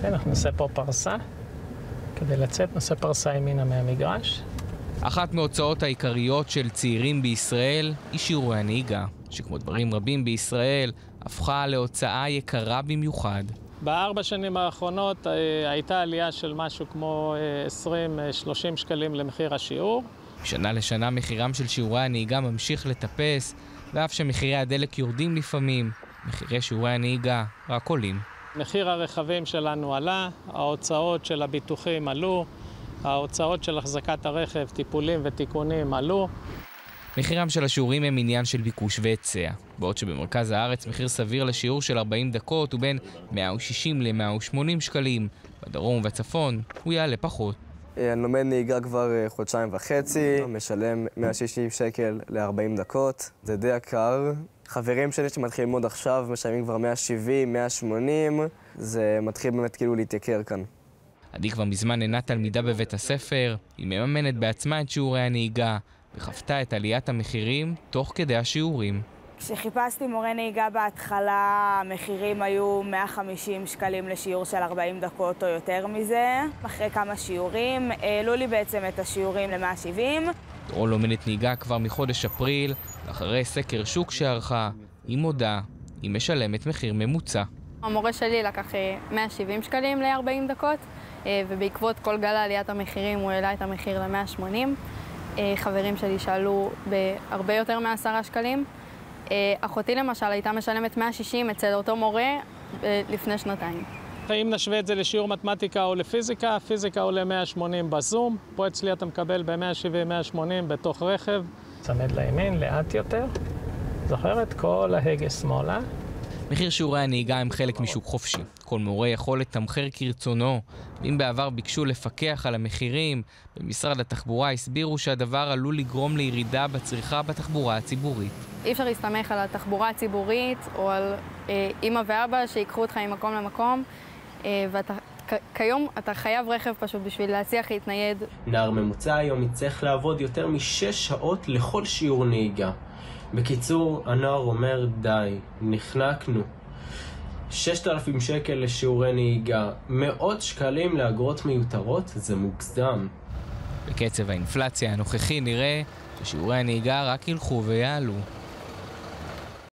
כן, אנחנו נעשה פה פרסה. כדי לצאת נעשה פרסה ימינה מהמגרש. אחת מהוצאות העיקריות של צעירים בישראל היא שיעורי הנהיגה, שכמו דברים רבים בישראל, הפכה להוצאה יקרה במיוחד. בארבע שנים האחרונות אה, הייתה עלייה של משהו כמו 20-30 אה, שקלים למחיר השיעור. משנה לשנה מחירם של שיעורי הנהיגה ממשיך לטפס, ואף שמחירי הדלק יורדים לפעמים, מחירי שיעורי הנהיגה רק עולים. מחיר הרכבים שלנו עלה, ההוצאות של הביטוחים עלו, ההוצאות של החזקת הרכב, טיפולים ותיקונים עלו. מחירם של השיעורים הם עניין של ביקוש והיצע, בעוד שבמרכז הארץ מחיר סביר לשיעור של 40 דקות הוא בין 160 ל-180 שקלים, בדרום ובצפון הוא יעלה פחות. אה, אני לומד נהיגה כבר אה, חודשיים וחצי, משלם 160 שקל ל-40 דקות, זה די יקר. חברים שלי שמתחילים ללמוד עכשיו משלמים כבר 170, 180, זה מתחיל באמת כאילו להתייקר כאן. עדי כבר מזמן אינה תלמידה בבית הספר, היא מממנת בעצמה את שיעורי הנהיגה, וחוותה את עליית המחירים תוך כדי השיעורים. כשחיפשתי מורה נהיגה בהתחלה, המחירים היו 150 שקלים לשיעור של 40 דקות או יותר מזה. אחרי כמה שיעורים, העלו לי בעצם את השיעורים ל-170. דורון לומדת נהיגה כבר מחודש אפריל, ואחרי סקר שוק שערכה, היא מודה, היא משלמת מחיר ממוצע. המורה שלי לקח 170 אה, שקלים ל-40 דקות, אה, ובעקבות כל גל עליית המחירים הוא העלה את המחיר ל-180. אה, חברים שלי שאלו בהרבה יותר מ-10 שקלים. אחותי למשל הייתה משלמת 160 אצל אותו מורה לפני שנתיים. אם נשווה את זה לשיעור מתמטיקה או לפיזיקה, פיזיקה עולה 180 בזום, פה אצלי אתה מקבל ב-170-180 בתוך רכב. צמד לימין, לאט יותר. זוכרת? כל ההגה שמאלה. מחיר שיעורי הנהיגה הם חלק משוק חופשי. כל מורה יכול לתמחר כרצונו. אם בעבר ביקשו לפקח על המחירים, במשרד התחבורה הסבירו שהדבר עלול לגרום לירידה בצריכה בתחבורה הציבורית. אי אפשר להסתמך על התחבורה הציבורית או על אה, אימא ואבא שיקחו אותך ממקום למקום. אה, ואתה כיום אתה חייב רכב פשוט בשביל להצליח להתנייד. נער ממוצע היום יצטרך לעבוד יותר משש שעות לכל שיעור נהיגה. בקיצור, הנוער אומר די, נחנקנו. 6,000 שקל לשיעורי נהיגה, מאות שקלים לאגרות מיותרות, זה מוגזם. בקצב האינפלציה הנוכחי נראה ששיעורי הנהיגה רק ילכו ויעלו.